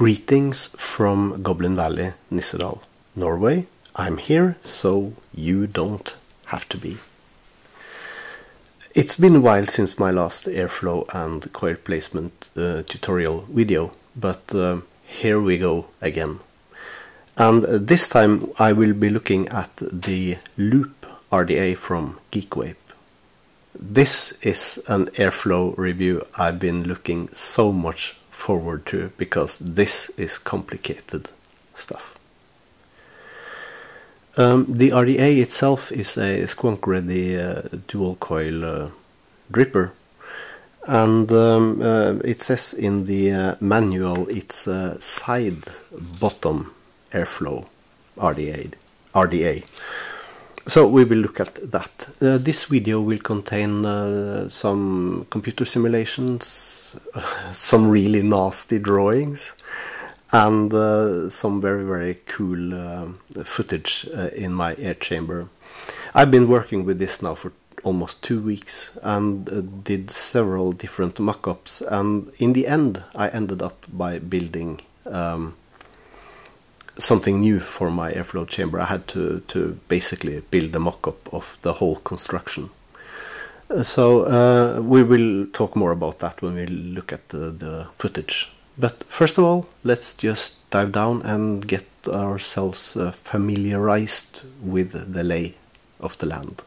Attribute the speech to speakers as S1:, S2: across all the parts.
S1: Greetings from Goblin Valley, Nissedal, Norway. I'm here so you don't have to be. It's been a while since my last airflow and coil placement uh, tutorial video, but uh, here we go again. And uh, this time I will be looking at the loop RDA from GeekVape. This is an airflow review I've been looking so much forward to because this is complicated stuff. Um, the RDA itself is a squonk ready uh, dual coil uh, dripper and um, uh, it says in the uh, manual it's a side bottom airflow RDA. RDA. So we will look at that. Uh, this video will contain uh, some computer simulations, some really nasty drawings, and uh, some very very cool uh, footage uh, in my air chamber. I've been working with this now for almost two weeks and uh, did several different mock-ups and in the end I ended up by building um, something new for my airflow chamber. I had to, to basically build a mock-up of the whole construction. So uh, we will talk more about that when we look at the, the footage. But first of all, let's just dive down and get ourselves uh, familiarized with the lay of the land.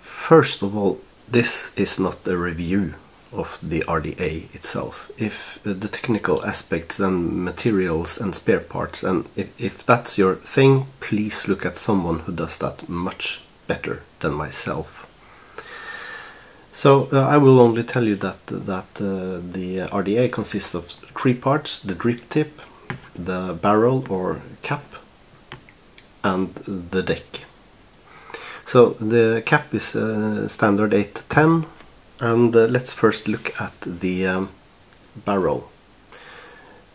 S1: First of all, this is not a review of the RDA itself. If uh, the technical aspects and materials and spare parts, and if, if that's your thing, please look at someone who does that much better than myself. So uh, I will only tell you that that uh, the RDA consists of three parts: the drip tip, the barrel or cap, and the deck. So the cap is uh, standard 810 and uh, let's first look at the um, barrel.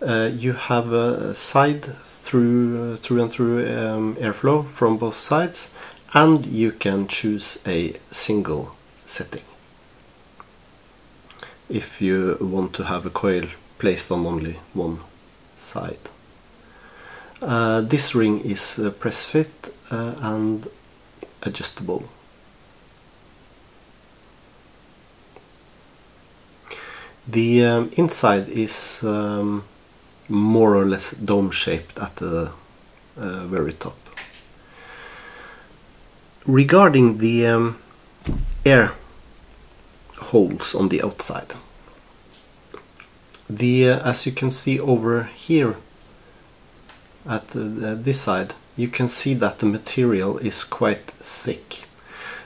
S1: Uh, you have a side through through and through um, airflow from both sides and you can choose a single setting if you want to have a coil placed on only one side. Uh, this ring is uh, press fit uh, and adjustable. The um, inside is um, more or less dome shaped at the uh, very top. Regarding the um, air holes on the outside, the uh, as you can see over here at uh, this side, you can see that the material is quite thick.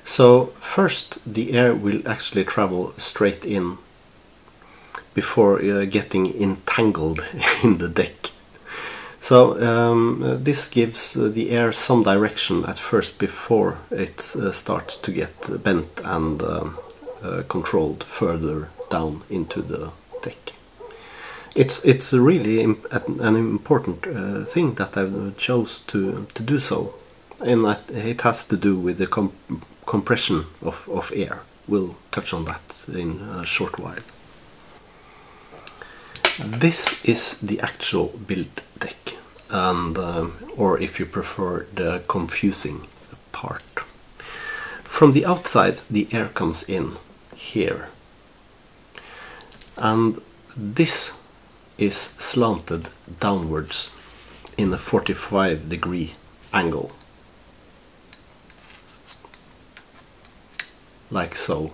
S1: So first the air will actually travel straight in before uh, getting entangled in the deck. So um, this gives uh, the air some direction at first before it uh, starts to get bent and um, uh, controlled further down into the deck. It's it's really an important uh, thing that I chose to to do so, and it has to do with the com compression of, of air. We'll touch on that in a short while. This is the actual build deck, and um, or if you prefer, the confusing part. From the outside, the air comes in here, and this is slanted downwards in a 45 degree angle, like so.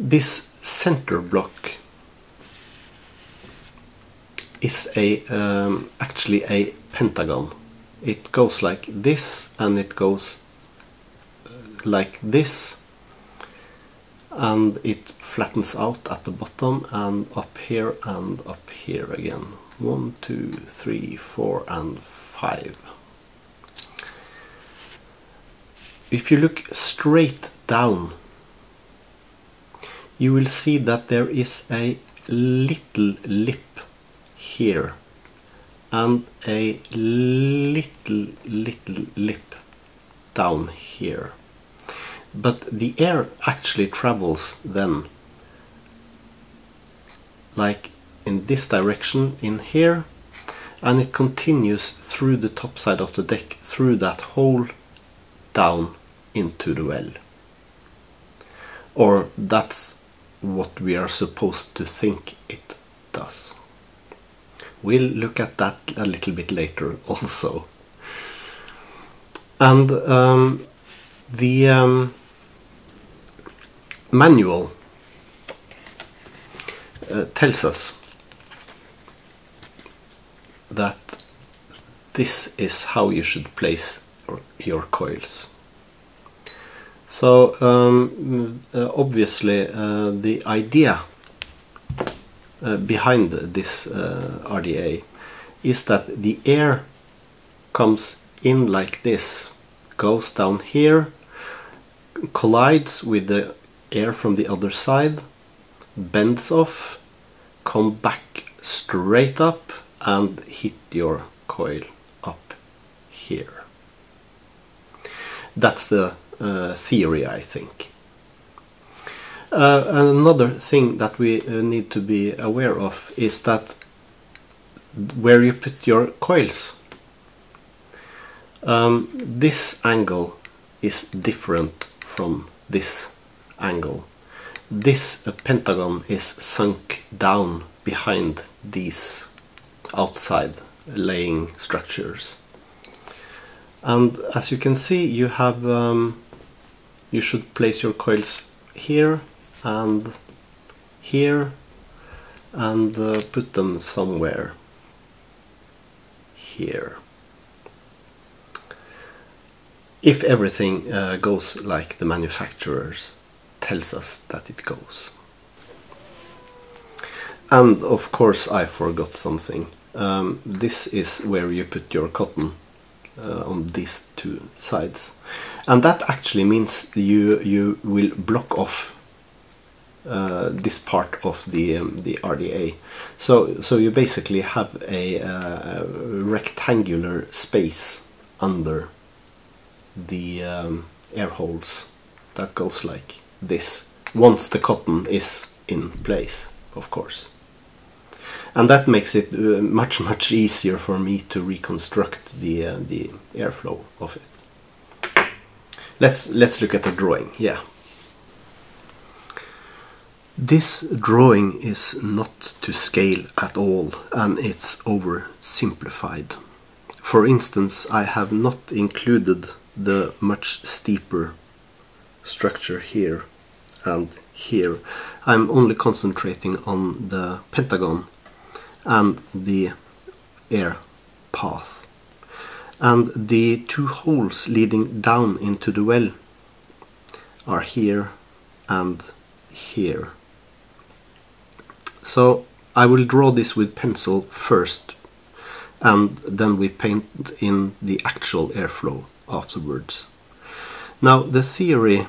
S1: This center block is a um, actually a pentagon. It goes like this and it goes uh, like this and it flattens out at the bottom and up here and up here again. One, two, three, four and five. If you look straight down you will see that there is a little lip here and a little little lip down here. But the air actually travels then like in this direction in here and it continues through the top side of the deck through that hole down into the well. Or that's what we are supposed to think it does we'll look at that a little bit later also and um, the um, manual uh, tells us that this is how you should place your, your coils. So um, uh, obviously uh, the idea uh, behind this RDA is that the air comes in like this, goes down here, collides with the air from the other side, bends off, come back straight up and hit your coil up here. That's the theory, I think. Uh, another thing that we uh, need to be aware of is that where you put your coils, um, this angle is different from this angle. This uh, pentagon is sunk down behind these outside laying structures. And as you can see, you have um, you should place your coils here and here and uh, put them somewhere here. If everything uh, goes like the manufacturers tells us that it goes. And of course I forgot something. Um, this is where you put your cotton uh, on these two sides. And that actually means you, you will block off uh, this part of the um, the RDA. So so you basically have a, uh, rectangular space under the um, air holes that goes like this once the cotton is in place, of course. And that makes it uh, much much easier for me to reconstruct the uh, the airflow of it. Let's let's look at the drawing. Yeah. This drawing is not to scale at all and it's oversimplified. For instance, I have not included the much steeper structure here and here. I'm only concentrating on the pentagon and the air path. And the two holes leading down into the well are here and here. So I will draw this with pencil first and then we paint in the actual airflow afterwards. Now the theory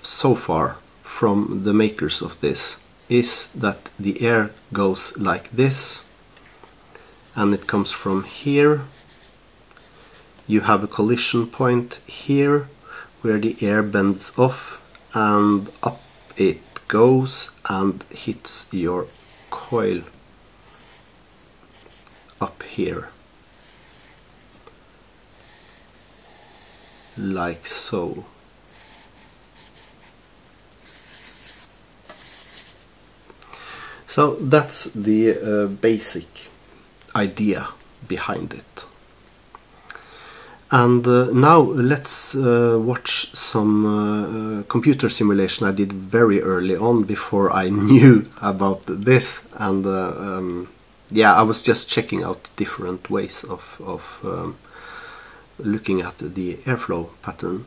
S1: so far from the makers of this is that the air goes like this and it comes from here. You have a collision point here where the air bends off and up it goes and hits your coil up here. Like so. So that's the uh, basic idea behind it and uh, now let's uh, watch some uh, uh, computer simulation I did very early on before I knew about this. And uh, um, yeah, I was just checking out different ways of, of um, looking at the airflow pattern.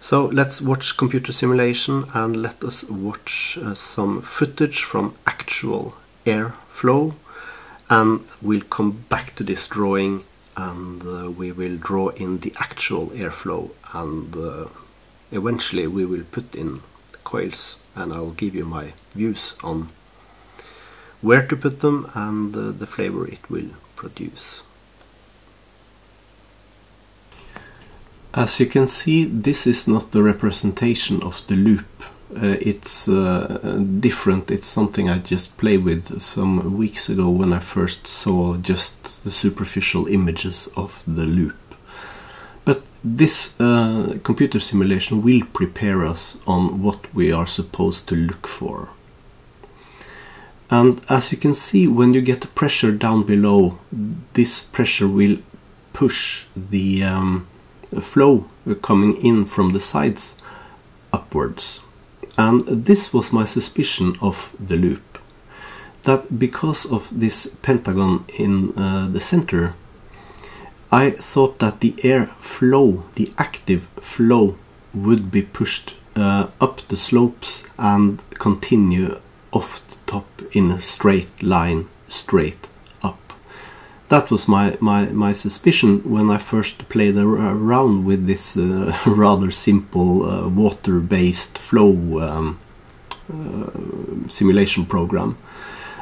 S1: So let's watch computer simulation and let us watch uh, some footage from actual airflow and we'll come back to this drawing and uh, we will draw in the actual airflow and uh, eventually we will put in coils and I'll give you my views on where to put them and uh, the flavor it will produce. As you can see this is not the representation of the loop it's uh, different. It's something I just played with some weeks ago when I first saw just the superficial images of the loop. But this uh, computer simulation will prepare us on what we are supposed to look for. And as you can see, when you get the pressure down below, this pressure will push the um, flow coming in from the sides upwards. And this was my suspicion of the loop. That because of this pentagon in uh, the center, I thought that the air flow, the active flow, would be pushed uh, up the slopes and continue off the top in a straight line, straight. That was my, my, my suspicion when I first played around with this uh, rather simple uh, water-based flow um, uh, simulation program.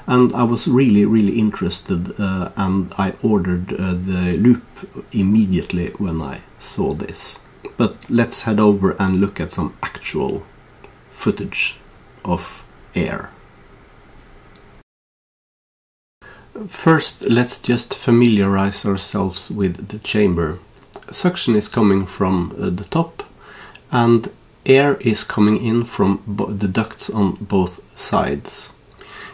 S1: And I was really, really interested uh, and I ordered uh, the loop immediately when I saw this. But let's head over and look at some actual footage of air. First, let's just familiarize ourselves with the chamber. Suction is coming from uh, the top and air is coming in from the ducts on both sides.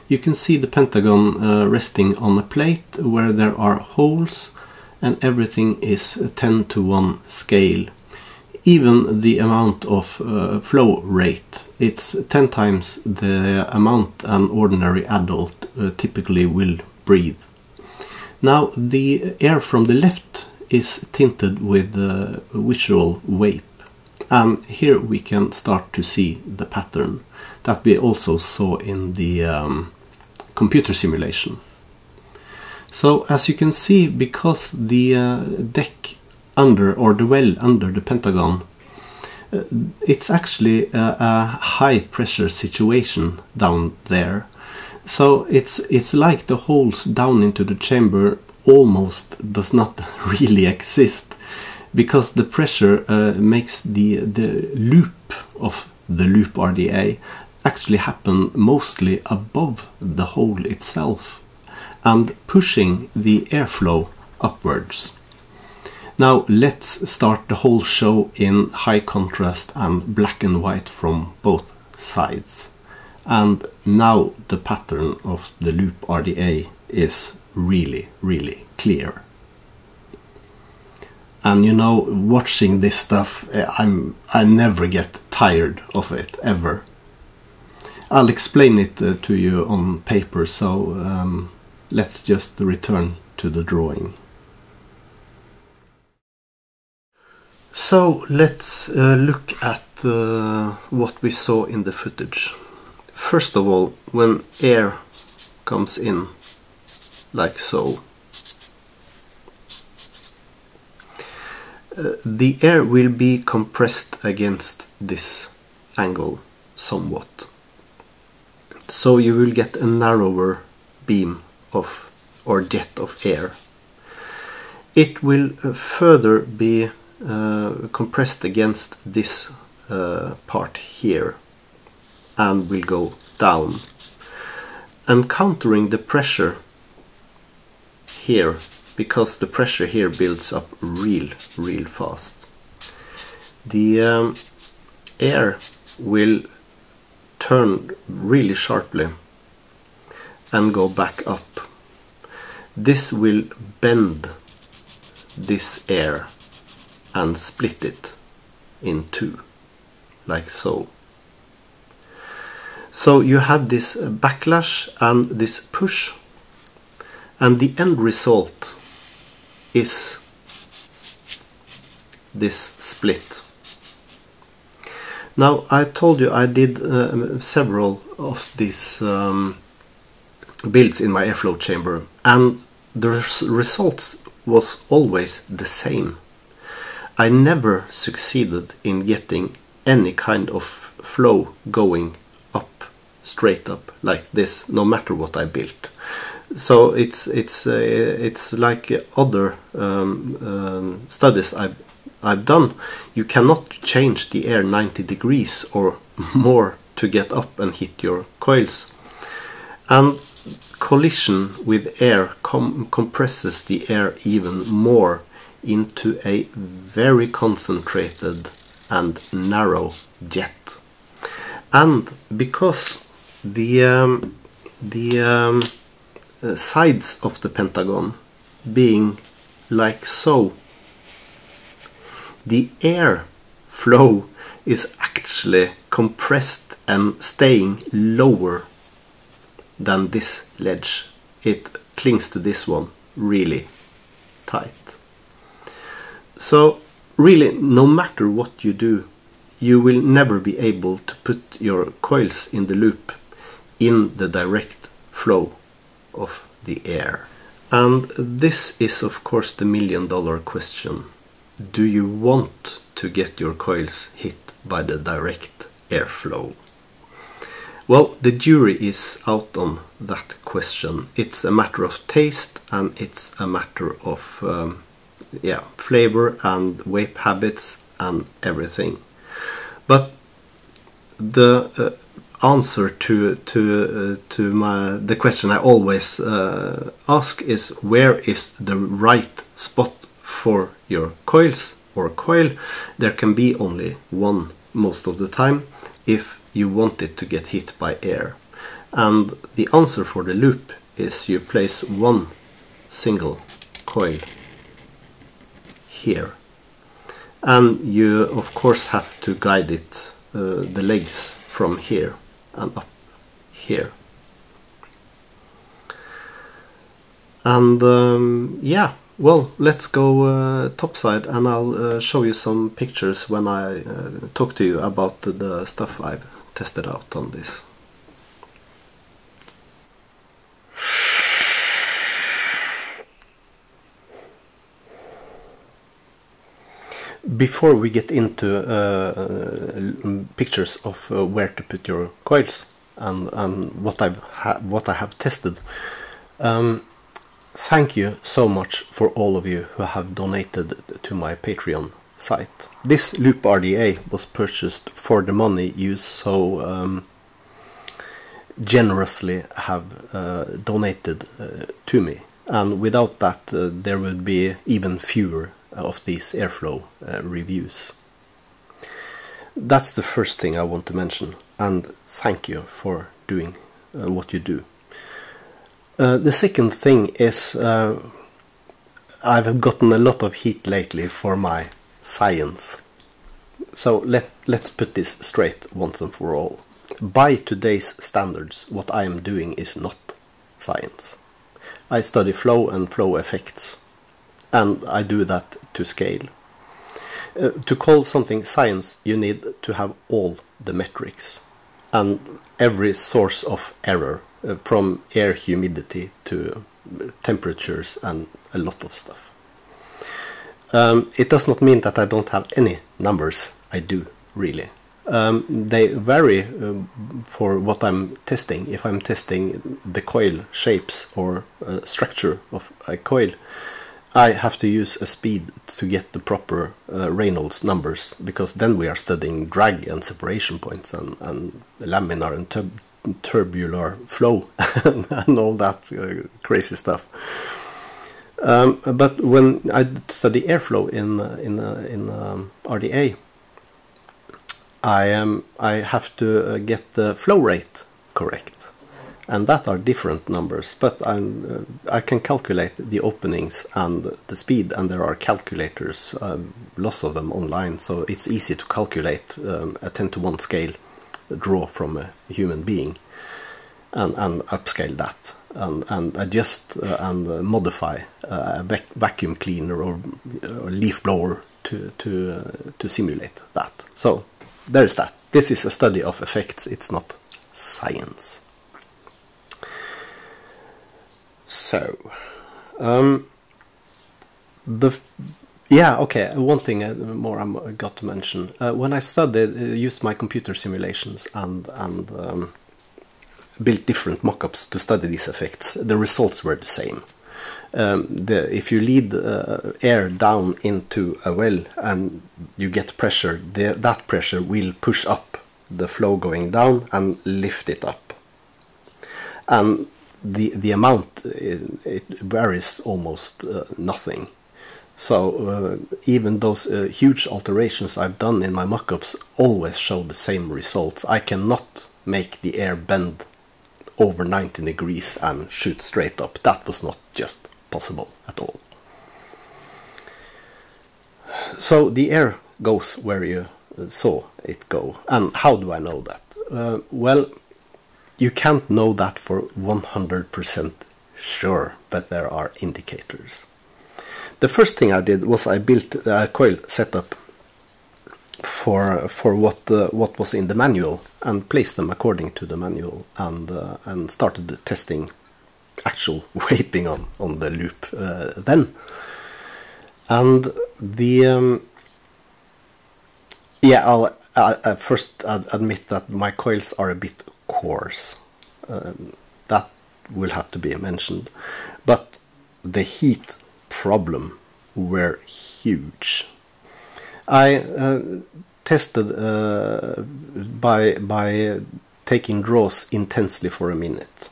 S1: You can see the pentagon uh, resting on a plate where there are holes and everything is 10 to 1 scale. Even the amount of uh, flow rate, it's 10 times the amount an ordinary adult uh, typically will breathe. Now the air from the left is tinted with uh, visual WAPE and here we can start to see the pattern that we also saw in the um, computer simulation. So as you can see because the uh, deck under or the well under the pentagon uh, it's actually a, a high pressure situation down there so it's it's like the holes down into the chamber almost does not really exist because the pressure uh, makes the the loop of the loop RDA actually happen mostly above the hole itself and pushing the airflow upwards. Now let's start the whole show in high contrast and black and white from both sides and now the pattern of the loop RDA is really really clear. And you know watching this stuff eh, I'm I never get tired of it ever. I'll explain it uh, to you on paper so um, let's just return to the drawing. So let's uh, look at uh, what we saw in the footage First of all, when air comes in, like so, uh, the air will be compressed against this angle somewhat. So you will get a narrower beam of or jet of air. It will uh, further be uh, compressed against this uh, part here and will go down. Encountering the pressure here, because the pressure here builds up real, real fast. The um, air will turn really sharply and go back up. This will bend this air and split it in two, like so. So you have this backlash and this push and the end result is this split. Now I told you I did uh, several of these um, builds in my airflow chamber and the res results was always the same. I never succeeded in getting any kind of flow going straight up like this no matter what I built so it's it's uh, it's like other um, um, studies I've I've done you cannot change the air 90 degrees or more to get up and hit your coils. And collision with air com compresses the air even more into a very concentrated and narrow jet. And because the um, the um, uh, sides of the pentagon being like so, the air flow is actually compressed and staying lower than this ledge. It clings to this one really tight. So really, no matter what you do, you will never be able to put your coils in the loop in the direct flow of the air. And this is of course the million dollar question. Do you want to get your coils hit by the direct airflow? Well, the jury is out on that question. It's a matter of taste and it's a matter of um, yeah, flavor and vape habits and everything. But the uh, answer to to uh, to my the question I always uh, ask is where is the right spot for your coils or coil? There can be only one most of the time if you want it to get hit by air. And the answer for the loop is you place one single coil here. And you of course have to guide it, uh, the legs from here and up here. And um, yeah, well, let's go uh, topside and I'll uh, show you some pictures when I uh, talk to you about the, the stuff I've tested out on this. Before we get into uh, pictures of uh, where to put your coils and, and what I've what I have tested, um, thank you so much for all of you who have donated to my Patreon site. This Loop RDA was purchased for the money you so um, generously have uh, donated uh, to me. And without that, uh, there would be even fewer of these airflow uh, reviews. That's the first thing I want to mention, and thank you for doing uh, what you do. Uh, the second thing is I've gotten a lot of heat lately for my science. So let, let's put this straight once and for all. By today's standards, what I am doing is not science. I study flow and flow effects, and I do that to scale. Uh, to call something science, you need to have all the metrics and every source of error, uh, from air humidity to temperatures and a lot of stuff. Um, it does not mean that I don't have any numbers. I do, really. Um, they vary um, for what I'm testing. If I'm testing the coil shapes or uh, structure of a coil, I have to use a speed to get the proper uh, Reynolds numbers because then we are studying drag and separation points and, and laminar and tur turbular flow and all that uh, crazy stuff. Um, but when I study airflow in uh, in uh, in um, RDA, I am I have to uh, get the flow rate correct, and that are different numbers. But I'm uh, I can calculate the openings and the speed, and there are calculators, um, lots of them online, so it's easy to calculate um, a ten to one scale draw from a human being, and and upscale that and, and adjust uh, and uh, modify uh, a vac vacuum cleaner or, or, leaf blower to to uh, to simulate that. So there's that. This is a study of effects. It's not science. So um, the yeah okay one thing uh, more I got to mention uh, when I studied used my computer simulations and and um, built different mockups to study these effects, the results were the same. Um, the, if you lead uh, air down into a well and you get pressure, the, that pressure will push up the flow going down and lift it up. And the the amount it, varies almost uh, nothing. So uh, even those uh, huge alterations I've done in my mockups always show the same results. I cannot make the air bend over 90 degrees and shoot straight up. That was not just possible at all. So the air goes where you uh, saw it go. And how do I know that? Uh, well, you can't know that for 100% sure, but there are indicators. The first thing I did was I built a coil setup for for what uh, what was in the manual and placed them according to the manual and uh, and started testing actual waping on on the loop uh, then and the um, yeah I'll I, I first admit that my coils are a bit coarse um, that will have to be mentioned but the heat problem were huge. I uh, tested uh, by by taking draws intensely for a minute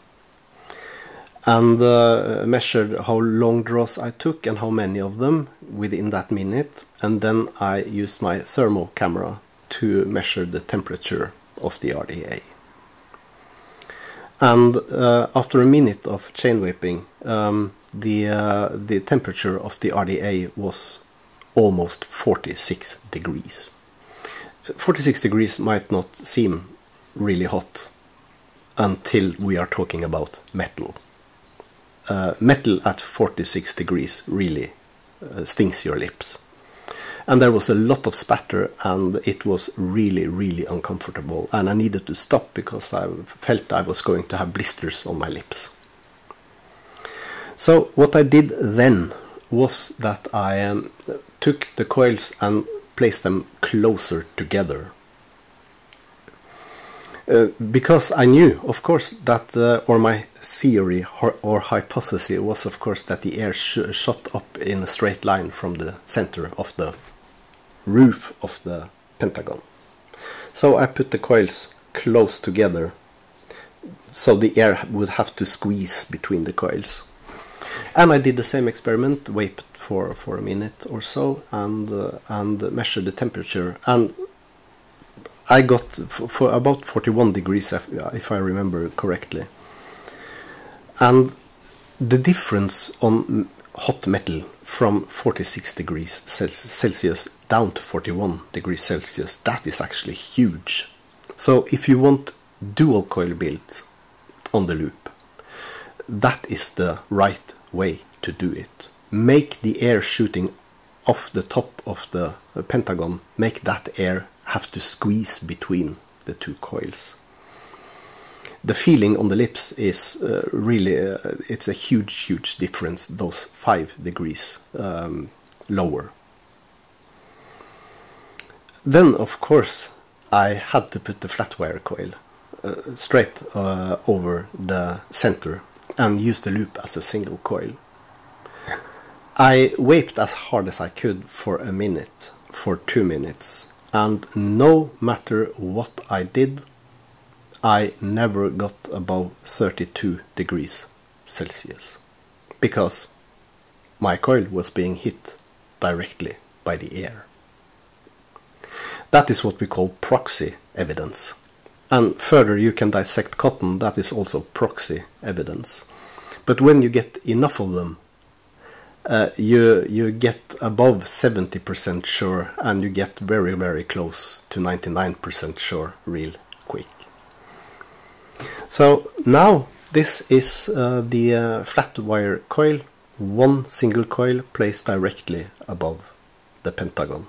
S1: and uh, measured how long draws I took and how many of them within that minute and then I used my thermal camera to measure the temperature of the RDA. And uh, after a minute of chain waping, um, the uh, the temperature of the RDA was almost 46 degrees. 46 degrees might not seem really hot until we are talking about metal. Uh, metal at 46 degrees really uh, stings your lips. And there was a lot of spatter, and it was really, really uncomfortable. And I needed to stop because I felt I was going to have blisters on my lips. So what I did then was that I um, took the coils and placed them closer together. Uh, because I knew, of course, that, uh, or my theory or, or, hypothesis was, of course, that the air sh shot up in a straight line from the center of the roof of the pentagon. So I put the coils close together so the air would have to squeeze between the coils. And I did the same experiment, waited for, for a minute or so, and uh, and measured the temperature. And I got for about 41 degrees, if, I remember correctly. And the difference on hot metal from 46 degrees Celsius down to 41 degrees Celsius, that is actually huge. So if you want dual coil build on the loop, that is the right way to do it. Make the air shooting off the top of the pentagon, make that air have to squeeze between the two coils. The feeling on the lips is uh, really, uh, it's a huge, huge difference, those five degrees um, lower. Then, of course, I had to put the flat wire coil uh, straight uh, over the center and use the loop as a single coil. I waped as hard as I could for a minute, for two minutes, and no matter what I did, I never got above 32 degrees Celsius because my coil was being hit directly by the air. That is what we call proxy evidence. And further, you can dissect cotton, that is also proxy evidence. But when you get enough of them, uh, you you get above 70% sure, and you get very very close to 99% sure real quick. So now this is uh, the uh, flat wire coil, one single coil placed directly above the pentagon.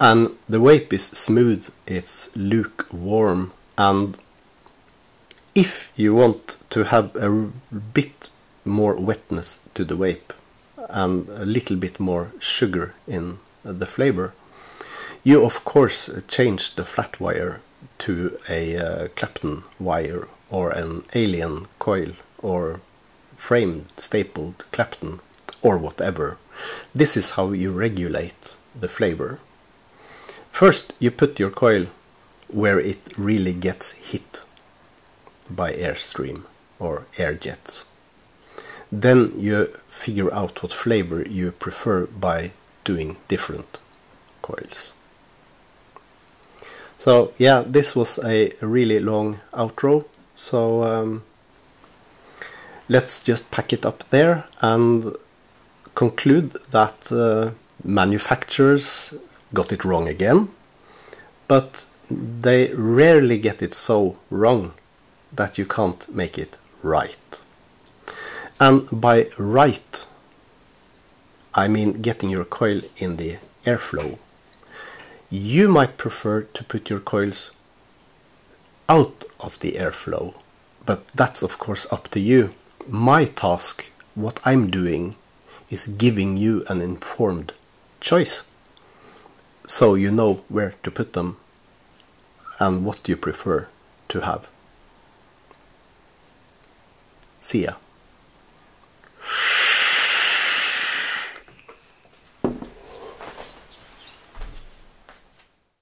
S1: And the wape is smooth, it's lukewarm, and if you want to have a bit more wetness to the wape and a little bit more sugar in the flavor, you of course change the flat wire to a uh, Clapton wire or an alien coil or framed, stapled, Clapton, or whatever. This is how you regulate the flavor. First, you put your coil where it really gets hit by airstream or air jets. Then you figure out what flavor you prefer by doing different coils. So yeah, this was a really long outro. So um, let's just pack it up there and conclude that uh, manufacturers got it wrong again, but they rarely get it so wrong that you can't make it right. And by right, I mean getting your coil in the airflow. You might prefer to put your coils out of the airflow, but that's of course up to you. My task, what I'm doing, is giving you an informed choice so you know where to put them and what you prefer to have. See ya.